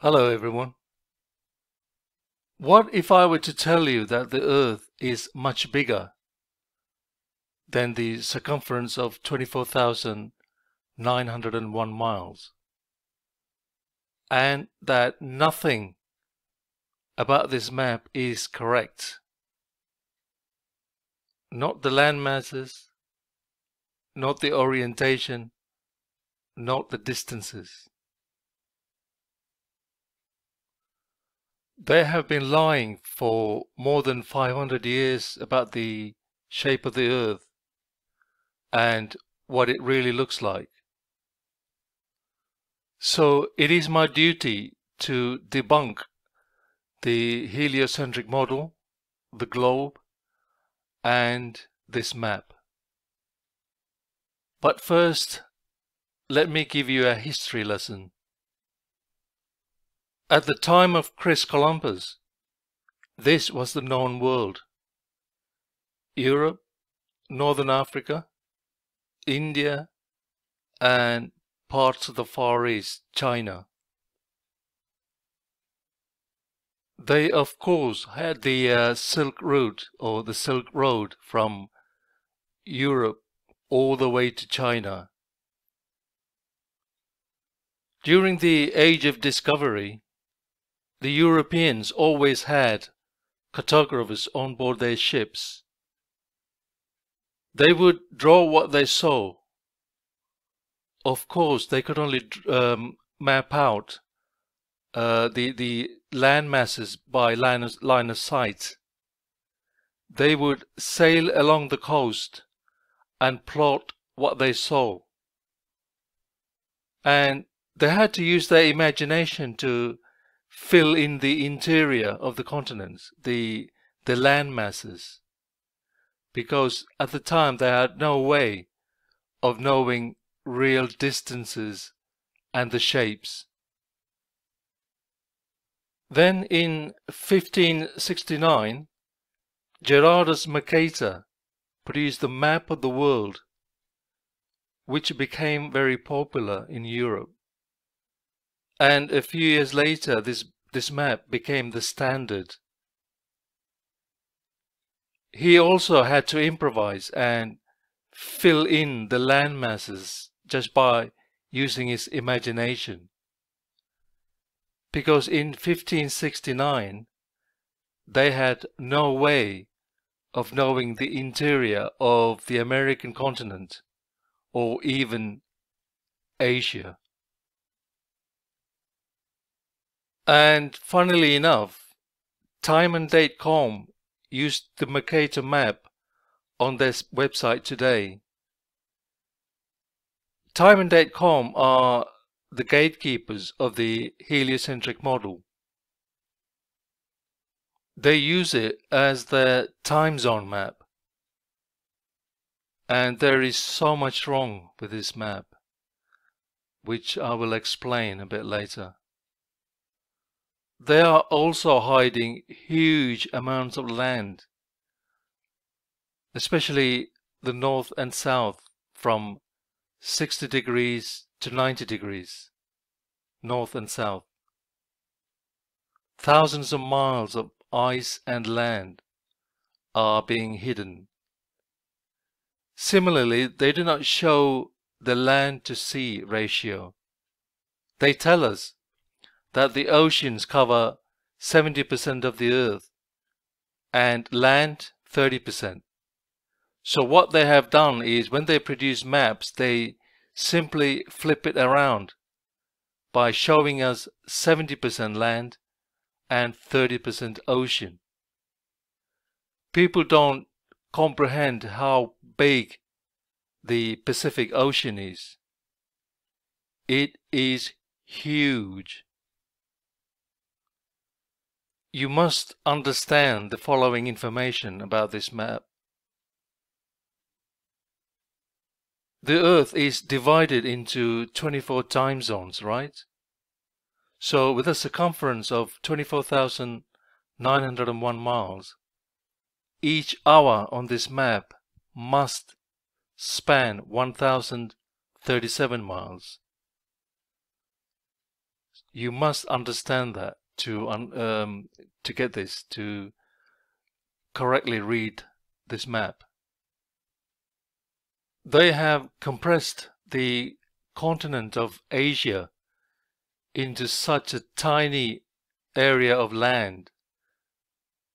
Hello everyone. What if I were to tell you that the Earth is much bigger than the circumference of 24,901 miles and that nothing about this map is correct? Not the land masses, not the orientation, not the distances. They have been lying for more than 500 years about the shape of the Earth and what it really looks like. So it is my duty to debunk the heliocentric model, the globe, and this map. But first, let me give you a history lesson. At the time of Chris Columbus, this was the known world. Europe, Northern Africa, India, and parts of the Far East, China. They, of course, had the uh, Silk Route or the Silk Road from Europe all the way to China. During the Age of Discovery, the Europeans always had cartographers on board their ships. They would draw what they saw. Of course, they could only um, map out uh, the, the land masses by line of, line of sight. They would sail along the coast and plot what they saw. And they had to use their imagination to fill in the interior of the continents, the, the land masses, because at the time they had no way of knowing real distances and the shapes. Then in 1569, Gerardus Mercator produced the map of the world, which became very popular in Europe. And a few years later, this, this map became the standard. He also had to improvise and fill in the land masses just by using his imagination. Because in 1569, they had no way of knowing the interior of the American continent or even Asia. And funnily enough, Time and Date.com used the Mercator map on their website today. Time and Date.com are the gatekeepers of the heliocentric model. They use it as their time zone map. And there is so much wrong with this map, which I will explain a bit later. They are also hiding huge amounts of land, especially the north and south from 60 degrees to 90 degrees, north and south. Thousands of miles of ice and land are being hidden. Similarly, they do not show the land to sea ratio. They tell us that the oceans cover 70% of the earth and land 30%. So what they have done is when they produce maps, they simply flip it around by showing us 70% land and 30% ocean. People don't comprehend how big the Pacific Ocean is. It is huge. You must understand the following information about this map. The Earth is divided into 24 time zones, right? So with a circumference of 24,901 miles, each hour on this map must span 1,037 miles. You must understand that to um, to get this to correctly read this map. They have compressed the continent of Asia into such a tiny area of land.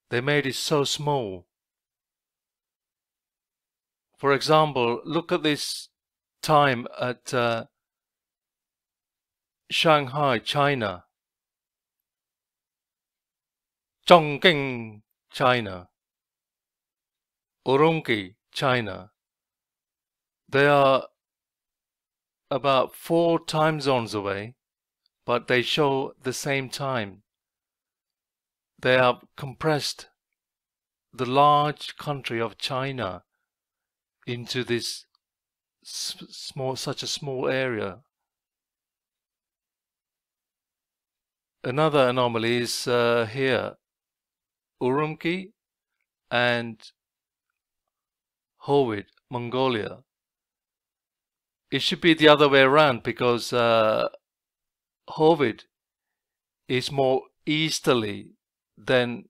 They made it so small. For example, look at this time at uh, Shanghai, China. Chongqing, China. Urumqi, China. They are about four time zones away, but they show the same time. They have compressed the large country of China into this small, such a small area. Another anomaly is uh, here, Urumqi and Hovid, Mongolia. It should be the other way around because uh, Hovid is more easterly than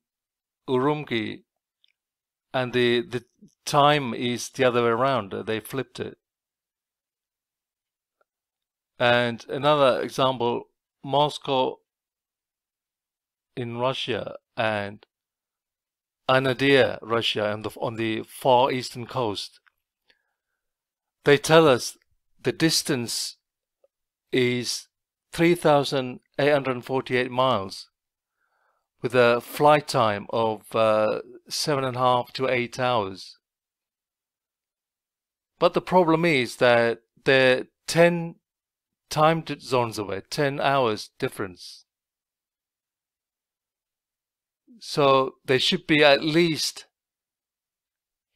Urumqi and the, the time is the other way around. They flipped it. And another example, Moscow in Russia and Anadyr, Russia, and on the far eastern coast. They tell us the distance is 3,848 miles with a flight time of uh, seven and a half to eight hours. But the problem is that they're 10 time zones away, 10 hours difference. So they should be at least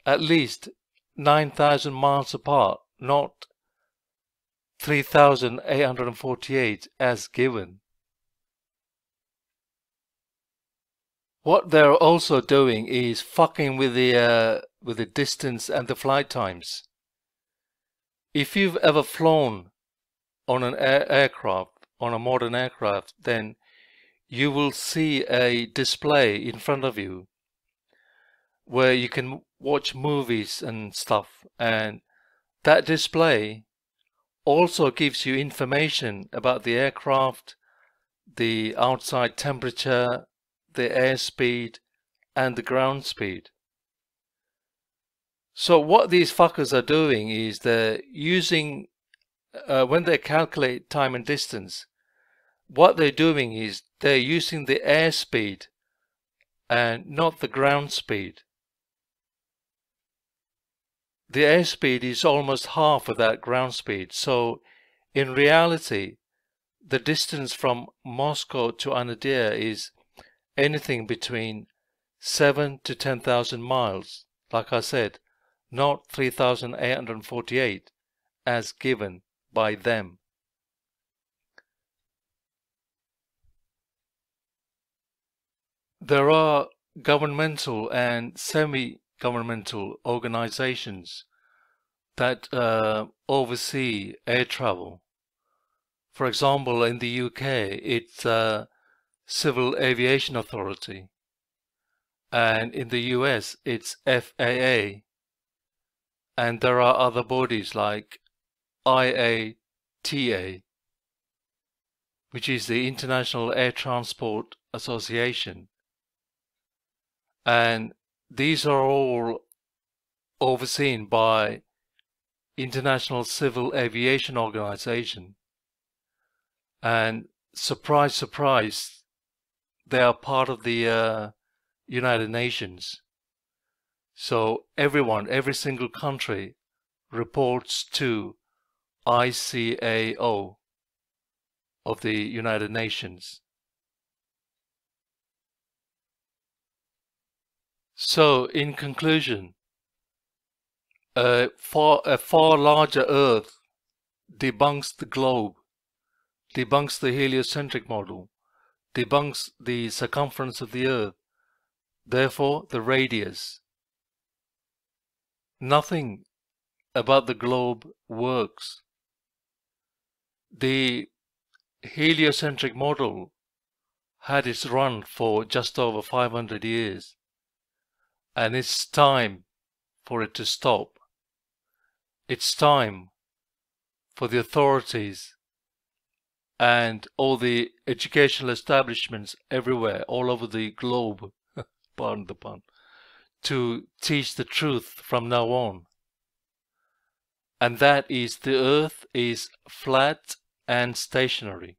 at least 9,000 miles apart, not 3,848 as given. What they're also doing is fucking with the uh, with the distance and the flight times. If you've ever flown on an air aircraft, on a modern aircraft, then you will see a display in front of you where you can watch movies and stuff and that display also gives you information about the aircraft, the outside temperature, the airspeed and the ground speed. So what these fuckers are doing is they're using, uh, when they calculate time and distance, what they're doing is they're using the airspeed and not the ground speed. The airspeed is almost half of that ground speed. So in reality, the distance from Moscow to Anadyr is anything between 7 to 10,000 miles. Like I said, not 3,848 as given by them. There are governmental and semi-governmental organizations that uh, oversee air travel. For example, in the UK, it's uh, Civil Aviation Authority, and in the US, it's FAA, and there are other bodies like IATA, which is the International Air Transport Association and these are all overseen by International Civil Aviation Organization. And surprise, surprise, they are part of the uh, United Nations. So everyone, every single country reports to ICAO of the United Nations. So, in conclusion, a far, a far larger Earth debunks the globe, debunks the heliocentric model, debunks the circumference of the Earth, therefore the radius. Nothing about the globe works. The heliocentric model had its run for just over 500 years. And it's time for it to stop. It's time for the authorities and all the educational establishments everywhere, all over the globe, pardon the pun, to teach the truth from now on. And that is the earth is flat and stationary.